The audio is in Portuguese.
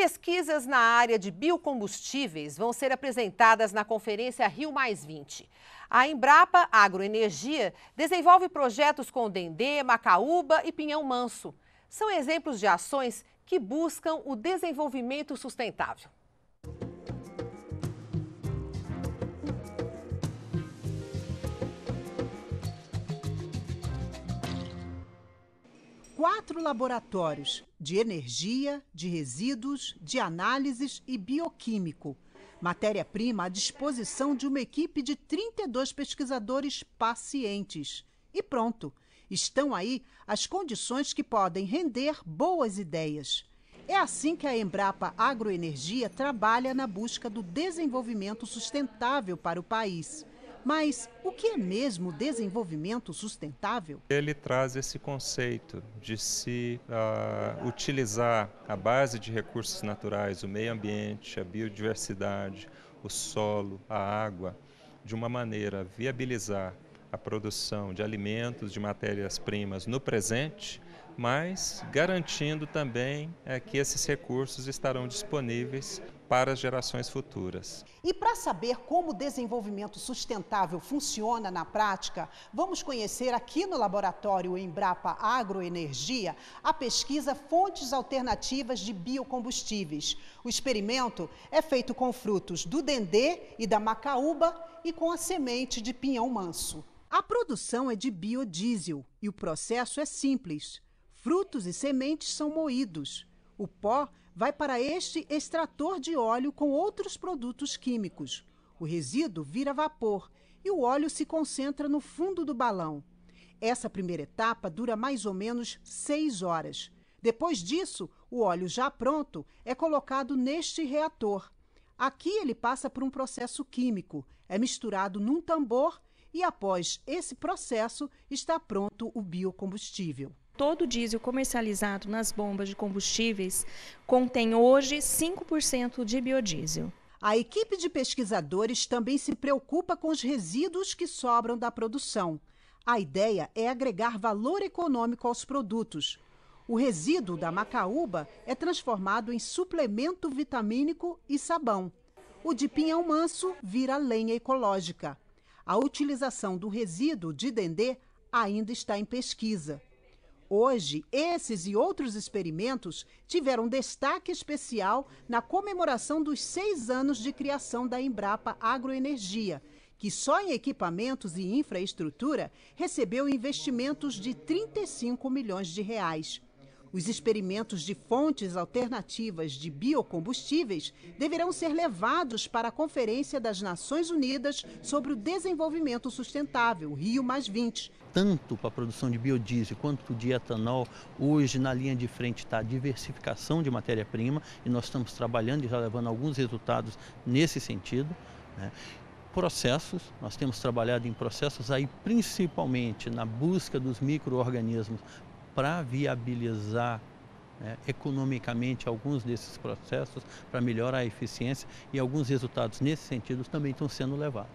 Pesquisas na área de biocombustíveis vão ser apresentadas na Conferência Rio Mais 20. A Embrapa Agroenergia desenvolve projetos com Dendê, Macaúba e Pinhão Manso. São exemplos de ações que buscam o desenvolvimento sustentável. Quatro laboratórios de energia, de resíduos, de análises e bioquímico. Matéria-prima à disposição de uma equipe de 32 pesquisadores pacientes. E pronto, estão aí as condições que podem render boas ideias. É assim que a Embrapa Agroenergia trabalha na busca do desenvolvimento sustentável para o país. Mas o que é mesmo desenvolvimento sustentável? Ele traz esse conceito de se uh, utilizar a base de recursos naturais, o meio ambiente, a biodiversidade, o solo, a água, de uma maneira a viabilizar a produção de alimentos, de matérias-primas no presente, mas garantindo também é, que esses recursos estarão disponíveis para as gerações futuras. E para saber como o desenvolvimento sustentável funciona na prática, vamos conhecer aqui no laboratório Embrapa Agroenergia a pesquisa Fontes Alternativas de Biocombustíveis. O experimento é feito com frutos do dendê e da macaúba e com a semente de pinhão manso. A produção é de biodiesel e o processo é simples. Frutos e sementes são moídos. O pó vai para este extrator de óleo com outros produtos químicos. O resíduo vira vapor e o óleo se concentra no fundo do balão. Essa primeira etapa dura mais ou menos seis horas. Depois disso, o óleo já pronto é colocado neste reator. Aqui ele passa por um processo químico, é misturado num tambor e, após esse processo, está pronto o biocombustível todo diesel comercializado nas bombas de combustíveis contém hoje 5% de biodiesel. A equipe de pesquisadores também se preocupa com os resíduos que sobram da produção. A ideia é agregar valor econômico aos produtos. O resíduo da macaúba é transformado em suplemento vitamínico e sabão. O de pinhão manso vira lenha ecológica. A utilização do resíduo de dendê ainda está em pesquisa. Hoje, esses e outros experimentos tiveram destaque especial na comemoração dos seis anos de criação da Embrapa Agroenergia, que só em equipamentos e infraestrutura recebeu investimentos de 35 milhões de reais. Os experimentos de fontes alternativas de biocombustíveis deverão ser levados para a Conferência das Nações Unidas sobre o Desenvolvimento Sustentável, Rio tanto para a produção de biodiesel quanto de etanol, hoje na linha de frente está a diversificação de matéria-prima e nós estamos trabalhando e já levando alguns resultados nesse sentido. Né? Processos, nós temos trabalhado em processos aí principalmente na busca dos micro-organismos para viabilizar né, economicamente alguns desses processos, para melhorar a eficiência e alguns resultados nesse sentido também estão sendo levados.